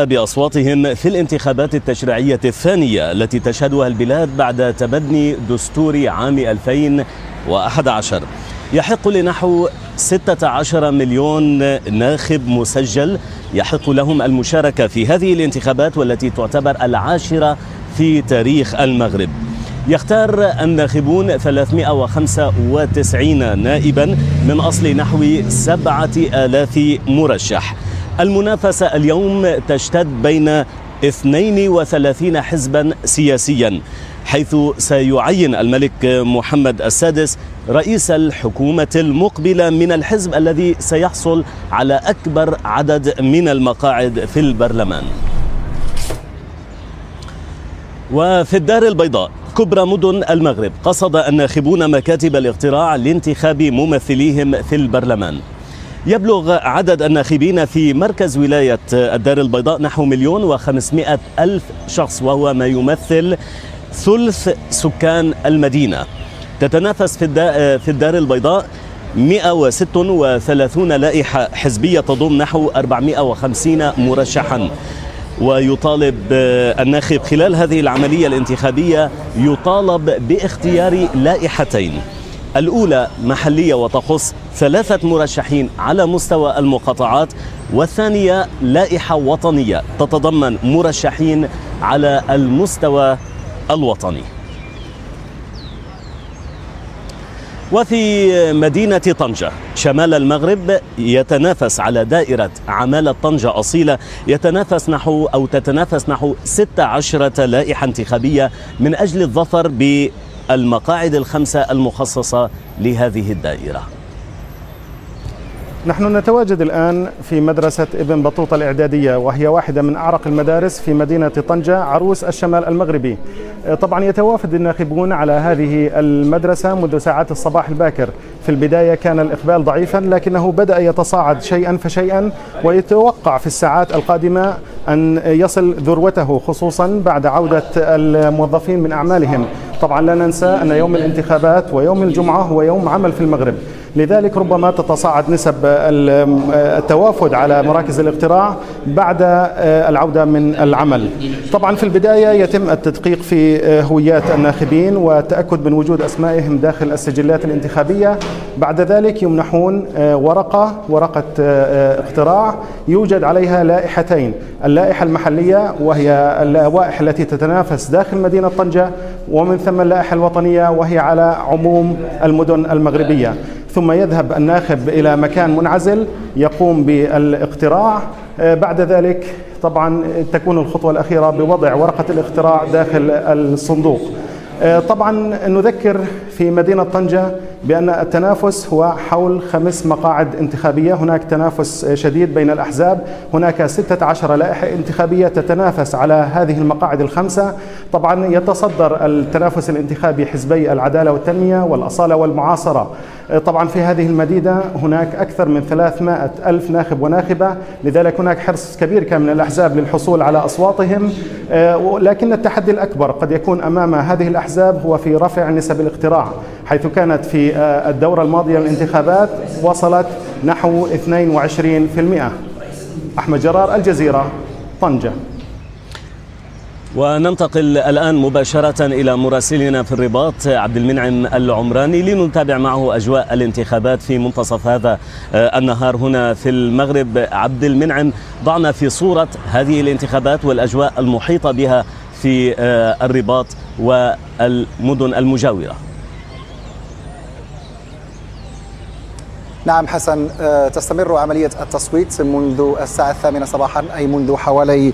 بأصواتهم في الانتخابات التشريعية الثانية التي تشهدها البلاد بعد تبني دستور عام 2011 يحق لنحو 16 مليون ناخب مسجل يحق لهم المشاركة في هذه الانتخابات والتي تعتبر العاشرة في تاريخ المغرب. يختار الناخبون 395 نائبا من أصل نحو 7000 مرشح. المنافسة اليوم تشتد بين 32 حزبا سياسيا حيث سيعين الملك محمد السادس رئيس الحكومة المقبلة من الحزب الذي سيحصل على أكبر عدد من المقاعد في البرلمان. وفي الدار البيضاء كبرى مدن المغرب قصد الناخبون مكاتب الاقتراع لانتخاب ممثليهم في البرلمان. يبلغ عدد الناخبين في مركز ولاية الدار البيضاء نحو مليون وخمسمائة ألف شخص وهو ما يمثل ثلث سكان المدينة. تتنافس في, في الدار البيضاء 136 لائحة حزبية تضم نحو 450 مرشحا. ويطالب الناخب خلال هذه العملية الانتخابية يطالب باختيار لائحتين. الأولى محلية وتخص ثلاثة مرشحين على مستوى المقاطعات والثانية لائحة وطنية تتضمن مرشحين على المستوى الوطني. وفي مدينة طنجة شمال المغرب يتنافس على دائرة عمالة طنجة أصيلة يتنافس نحو أو تتنافس نحو 16 لائحة انتخابية من أجل الظفر بالمقاعد الخمسة المخصصة لهذه الدائرة. نحن نتواجد الآن في مدرسة ابن بطوطة الإعدادية وهي واحدة من أعرق المدارس في مدينة طنجة عروس الشمال المغربي. طبعا يتوافد الناخبون على هذه المدرسة منذ ساعات الصباح الباكر. في البداية كان الإقبال ضعيفا لكنه بدأ يتصاعد شيئا فشيئا ويتوقع في الساعات القادمة أن يصل ذروته خصوصا بعد عودة الموظفين من أعمالهم. طبعا لا ننسى أن يوم الانتخابات ويوم الجمعة هو يوم عمل في المغرب. لذلك ربما تتصاعد نسب التوافد على مراكز الاقتراع بعد العودة من العمل. طبعا في البداية يتم التدقيق في هويات الناخبين والتأكد من وجود أسمائهم داخل السجلات الانتخابية. بعد ذلك يمنحون ورقة ورقة اقتراع. يوجد عليها لائحتين اللائحة المحلية وهي اللوائح التي تتنافس داخل مدينة طنجة ومن ثم اللائحة الوطنية وهي على عموم المدن المغربية. ثم يذهب الناخب إلى مكان منعزل يقوم بالاقتراع. بعد ذلك طبعا تكون الخطوة الأخيرة بوضع ورقة الاقتراع داخل الصندوق. طبعا نذكر في مدينة طنجة بأن التنافس هو حول خمس مقاعد انتخابية. هناك تنافس شديد بين الأحزاب. هناك 16 لائحة انتخابية تتنافس على هذه المقاعد الخمسة. طبعا يتصدر التنافس الانتخابي حزبي العدالة والتنمية والأصالة والمعاصرة. طبعا في هذه المدينة هناك أكثر من 300 ألف ناخب وناخبة لذلك هناك حرص كبير كان من الأحزاب للحصول على أصواتهم لكن التحدي الأكبر قد يكون أمام هذه الأحزاب هو في رفع نسب الاقتراع حيث كانت في الدورة الماضية للانتخابات وصلت نحو 22% أحمد جرار الجزيرة طنجة. وننتقل الآن مباشرة إلى مراسلنا في الرباط عبد المنعم العمراني لنتابع معه أجواء الانتخابات في منتصف هذا النهار هنا في المغرب. عبد المنعم ضعنا في صورة هذه الانتخابات والأجواء المحيطة بها في الرباط والمدن المجاورة. نعم حسن تستمر عملية التصويت منذ الساعة الثامنة صباحا أي منذ حوالي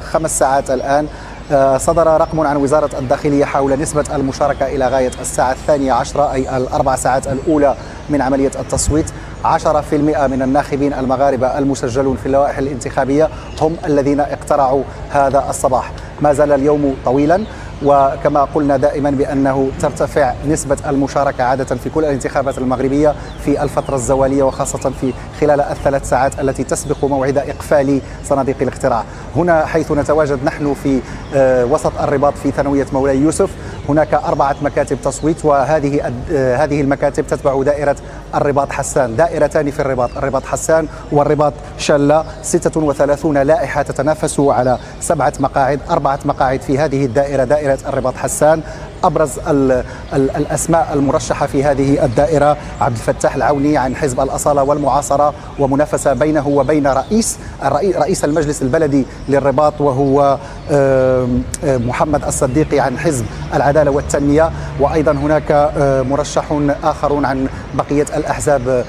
خمس ساعات الآن. صدر رقم عن وزارة الداخلية حول نسبة المشاركة إلى غاية الساعة الثانية عشرة أي الأربع ساعات الأولى من عملية التصويت. 10% من الناخبين المغاربة المسجلون في اللوائح الانتخابية هم الذين اقترعوا هذا الصباح. ما زال اليوم طويلا. وكما قلنا دائما بأنه ترتفع نسبة المشاركة عادة في كل الانتخابات المغربية في الفترة الزوالية وخاصة في خلال الثلاث ساعات التي تسبق موعد إقفال صناديق الاقتراع. هنا حيث نتواجد نحن في وسط الرباط في ثانوية مولاي يوسف هناك أربعة مكاتب تصويت وهذه هذه المكاتب تتبع دائرة الرباط حسان. دائرتان في الرباط الرباط حسان والرباط شلة. 36 لائحة تتنافس على سبعة مقاعد أربعة مقاعد في هذه الدائرة دائرة الرباط حسان. أبرز ال ال الأسماء المرشحة في هذه الدائرة عبد الفتاح العوني عن حزب الأصالة والمعاصرة ومنافسة بينه وبين رئيس رئيس المجلس البلدي للرباط وهو محمد الصديقي عن حزب العدالة والتنمية. وأيضا هناك مرشح اخر عن بقية الأحزاب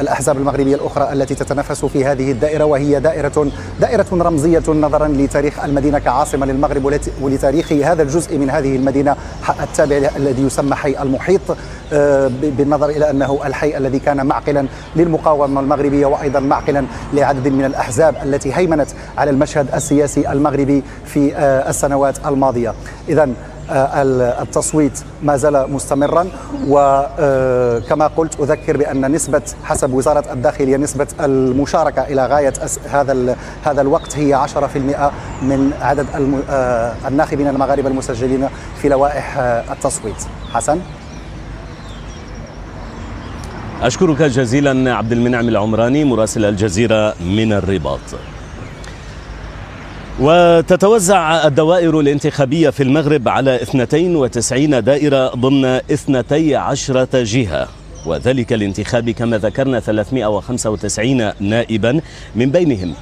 الأحزاب المغربية الأخرى التي تتنافس في هذه الدائرة. وهي دائرة دائرة رمزية نظرا لتاريخ المدينة كعاصمة للمغرب ولتاريخ هذا الجزء من هذه المدينة التابع الذي يسمى حي المحيط آه، بالنظر إلى أنه الحي الذي كان معقلا للمقاومة المغربية وأيضا معقلا لعدد من الأحزاب التي هيمنت على المشهد السياسي المغربي في آه، السنوات الماضية. اذا آه، التصويت ما زال مستمرا وكما قلت أذكر بأن نسبة حسب وزارة الداخليه نسبة المشاركة إلى غاية هذا هذا الوقت هي 10% من عدد الناخبين المغاربة المسجلين في لوائح التصويت. حسن؟ أشكرك جزيلا عبد المنعم العمراني مراسل الجزيرة من الرباط. وتتوزع الدوائر الانتخابية في المغرب على 92 دائرة ضمن 12 جهة. وذلك الانتخاب كما ذكرنا 395 نائبا من بينهم.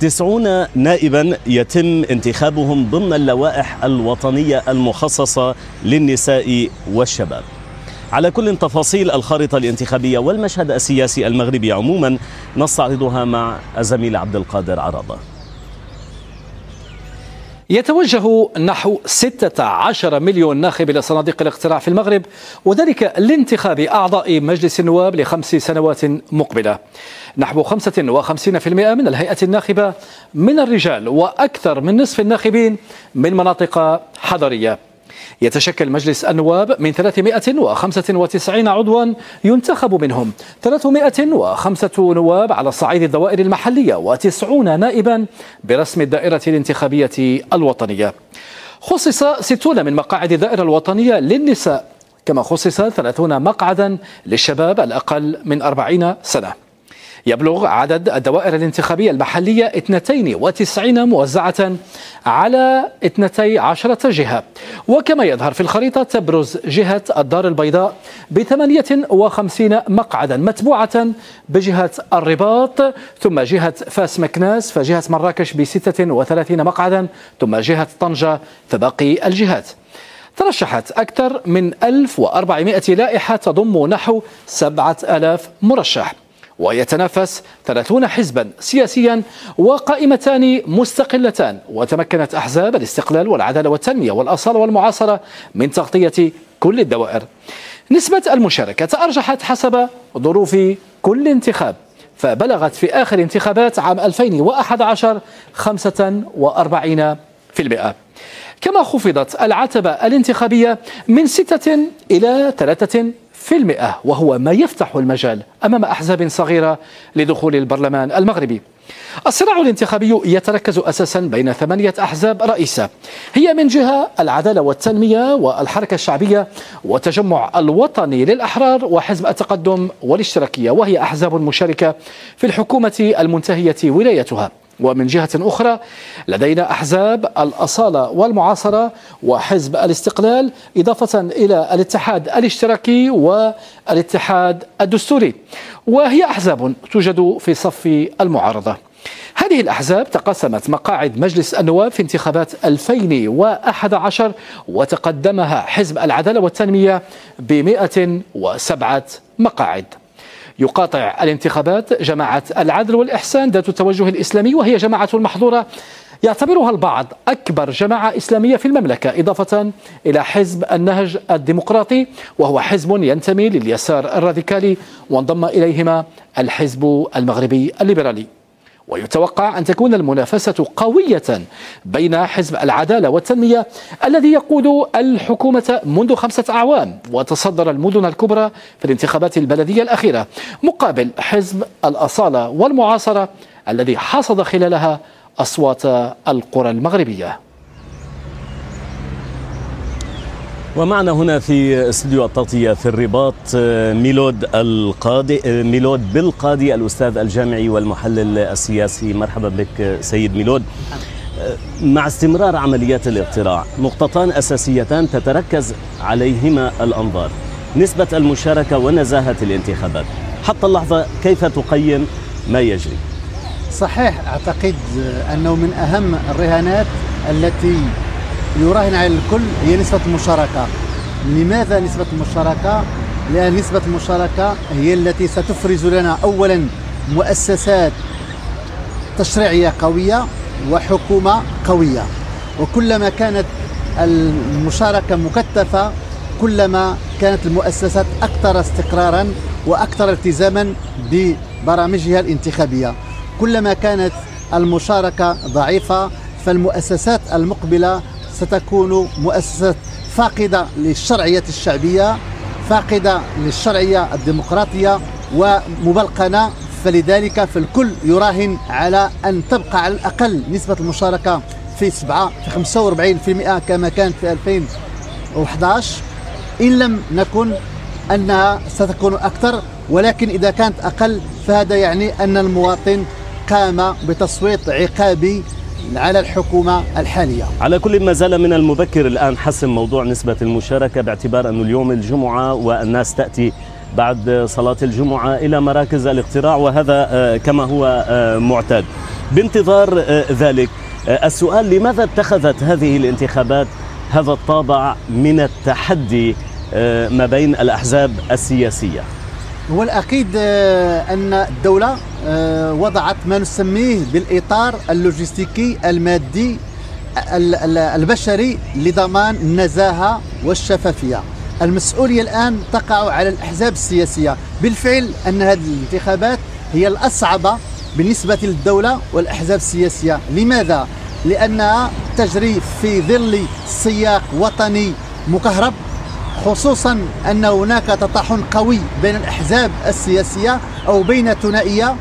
90 نائبا يتم انتخابهم ضمن اللوائح الوطنية المخصصة للنساء والشباب. على كل تفاصيل الخارطة الانتخابية والمشهد السياسي المغربي عموما نستعرضها مع الزميل عبد القادر عرضة يتوجه نحو 16 مليون ناخب إلى صناديق الاقتراع في المغرب وذلك لانتخاب أعضاء مجلس النواب لخمس سنوات مقبلة. نحو 55% من الهيئة الناخبة من الرجال وأكثر من نصف الناخبين من مناطق حضرية. يتشكل مجلس النواب من 395 عضوا ينتخب منهم. 305 نواب على صعيد الدوائر المحلية و90 نائبا برسم الدائرة الانتخابية الوطنية. خصص 60 من مقاعد الدائرة الوطنية للنساء كما خصص 30 مقعدا للشباب الأقل من 40 سنة. يبلغ عدد الدوائر الانتخابية المحلية 92 موزعة على 12 جهة. وكما يظهر في الخريطة تبرز جهة الدار البيضاء ب 58 مقعدا متبوعة بجهة الرباط ثم جهة فاس مكناس فجهة مراكش ب 36 مقعدا ثم جهة طنجة فباقي الجهات. ترشحت أكثر من 1400 لائحة تضم نحو 7000 مرشح. ويتنافس 30 حزبا سياسيا وقائمتان مستقلتان. وتمكنت أحزاب الاستقلال والعدالة والتنمية والأصالة والمعاصرة من تغطية كل الدوائر. نسبة المشاركة تأرجحت حسب ظروف كل انتخاب فبلغت في آخر انتخابات عام 2011 45% كما خفضت العتبة الانتخابية من ستة إلى ثلاثة في المئة وهو ما يفتح المجال أمام أحزاب صغيرة لدخول البرلمان المغربي. الصراع الانتخابي يتركز أساسا بين ثمانية أحزاب رئيسة. هي من جهة العدالة والتنمية والحركة الشعبية والتجمع الوطني للأحرار وحزب التقدم والاشتراكية وهي أحزاب مشاركة في الحكومة المنتهية ولايتها. ومن جهة أخرى لدينا أحزاب الأصالة والمعاصرة وحزب الاستقلال إضافة إلى الاتحاد الاشتراكي والاتحاد الدستوري. وهي أحزاب توجد في صف المعارضة. هذه الأحزاب تقسمت مقاعد مجلس النواب في انتخابات 2011 وتقدمها حزب العدالة والتنمية ب 107 مقاعد. يقاطع الانتخابات جماعة العدل والإحسان ذات التوجه الإسلامي وهي جماعة المحظورة يعتبرها البعض أكبر جماعة إسلامية في المملكة إضافة إلى حزب النهج الديمقراطي وهو حزب ينتمي لليسار الراديكالي وانضم إليهما الحزب المغربي الليبرالي. ويتوقع أن تكون المنافسة قوية بين حزب العدالة والتنمية الذي يقود الحكومة منذ خمسة أعوام وتصدر المدن الكبرى في الانتخابات البلدية الأخيرة مقابل حزب الأصالة والمعاصرة الذي حصد خلالها أصوات القرى المغربية. ومعنا هنا في استوديو التغطية في الرباط آه، ميلود القاضي آه، ميلود بالقاضي الأستاذ الجامعي والمحلل السياسي. مرحبا بك سيد ميلود. آه، مع استمرار عمليات الاقتراع نقطتان أساسيتان تتركز عليهما الأنظار. نسبة المشاركة ونزاهة الانتخابات. حتى اللحظة كيف تقيم ما يجري؟ صحيح أعتقد أنه من أهم الرهانات التي يراهن على الكل هي نسبة المشاركة. لماذا نسبة المشاركة؟ لأن نسبة المشاركة هي التي ستفرز لنا أولا مؤسسات تشريعية قوية وحكومة قوية. وكلما كانت المشاركة مكثفة كلما كانت المؤسسات أكثر استقرارا وأكثر التزاما ببرامجها الانتخابية. كلما كانت المشاركة ضعيفة فالمؤسسات المقبلة ستكون مؤسسات فاقدة للشرعية الشعبية فاقدة للشرعية الديمقراطية ومبلقنة فلذلك فالكل يراهن على أن تبقى على الأقل نسبة المشاركة في 7 في 45% كما كانت في 2011 إن لم نكن أنها ستكون أكثر ولكن إذا كانت أقل فهذا يعني أن المواطن قام بتصويت عقابي على الحكومة الحالية. على كل ما زال من المبكر الآن حسم موضوع نسبة المشاركة باعتبار أنه اليوم الجمعة والناس تأتي بعد صلاة الجمعة إلى مراكز الاقتراع وهذا آه، كما هو آه، معتاد. بانتظار آه، ذلك السؤال لماذا اتخذت هذه الانتخابات هذا الطابع من التحدي ما بين الأحزاب السياسية؟ هو الأكيد أن الدولة آه، وضعت ما نسميه بالإطار اللوجستيكي المادي البشري لضمان النزاهة والشفافية. المسؤولية الآن تقع على الأحزاب السياسية. بالفعل أن هذه الانتخابات هي الأصعب بالنسبة للدولة والأحزاب السياسية. لماذا؟ لأنها تجري في ظل سياق وطني مكهرب. خصوصا أن هناك تطاحن قوي بين الأحزاب السياسية أو بين ثنائية.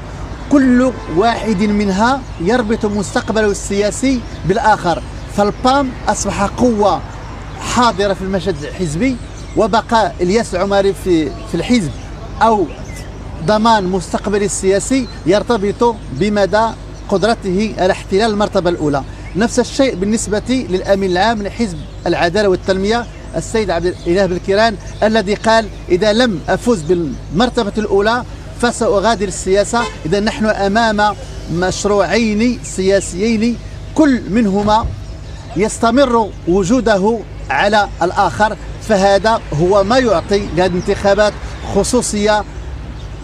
كل واحد منها يربط مستقبله السياسي بالآخر. فالبام أصبح قوة حاضرة في المشهد الحزبي وبقاء الياس العماري في في الحزب أو ضمان مستقبله السياسي يرتبط بمدى قدرته على احتلال المرتبة الأولى. نفس الشيء بالنسبة للأمين العام لحزب العدالة والتنمية السيد عبد الإله بالكيران الذي قال إذا لم أفوز بالمرتبة الأولى فسأغادر السياسة. إذا نحن أمام مشروعين سياسيين كل منهما يستمر وجوده على الآخر. فهذا هو ما يعطي لهذه الانتخابات خصوصية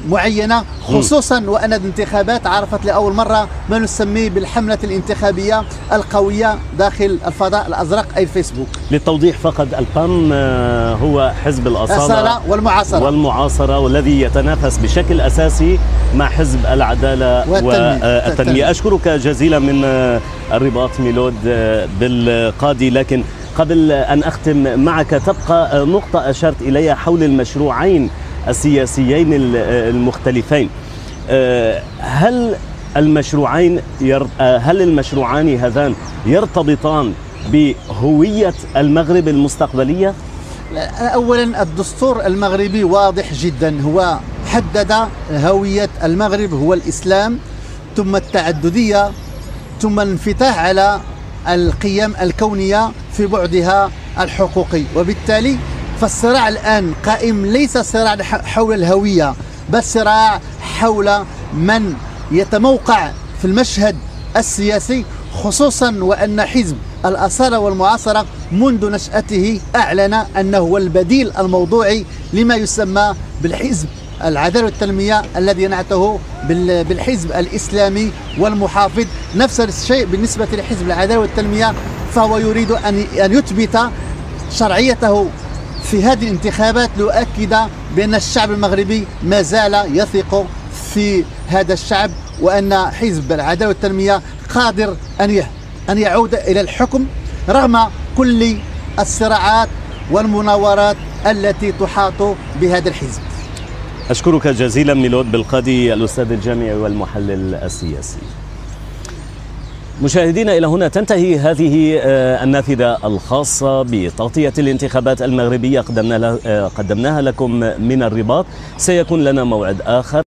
معينة خصوصا وأن الانتخابات عرفت لأول مرة ما نسميه بالحملة الانتخابية القوية داخل الفضاء الأزرق أي الفيسبوك للتوضيح فقط البام آه، هو حزب الأصالة والمعاصرة. والمعاصرة والذي يتنافس بشكل أساسي مع حزب العدالة والتنمية. أشكرك جزيلا من آه، الرباط ميلود آه، بالقاضي. لكن قبل أن أختم معك تبقى نقطة أشرت إليها حول المشروعين السياسيين المختلفين. آه، هل المشروعين آه، هل المشروعان هذان يرتبطان بهوية المغرب المستقبلية؟ اولا الدستور المغربي واضح جدا. هو حدد هوية المغرب هو الإسلام ثم التعددية ثم الانفتاح على القيم الكونية في بعدها الحقوقي. وبالتالي فالصراع الآن قائم ليس صراع حول الهوية بل صراع حول من يتموقع في المشهد السياسي خصوصا وأن حزب الأصالة والمعاصرة منذ نشأته أعلن أنه هو البديل الموضوعي لما يسمى بالحزب العدالة والتنمية الذي نعته بالحزب الإسلامي والمحافظ. نفس الشيء بالنسبة لحزب العدالة والتنمية فهو يريد أن يثبت شرعيته في هذه الانتخابات لأؤكد بأن الشعب المغربي ما زال يثق في هذا الشعب وأن حزب العدالة والتنمية قادر أن أن يعود إلى الحكم رغم كل الصراعات والمناورات التي تحاط بهذا الحزب. أشكرك جزيلا ميلود بالقاضي الأستاذ الجامعي والمحلل السياسي. مشاهدينا إلى هنا تنتهي هذه آه، النافذة الخاصة بتغطية الانتخابات المغربية. قدمنا قدمناها لكم من الرباط. سيكون لنا موعد آخر.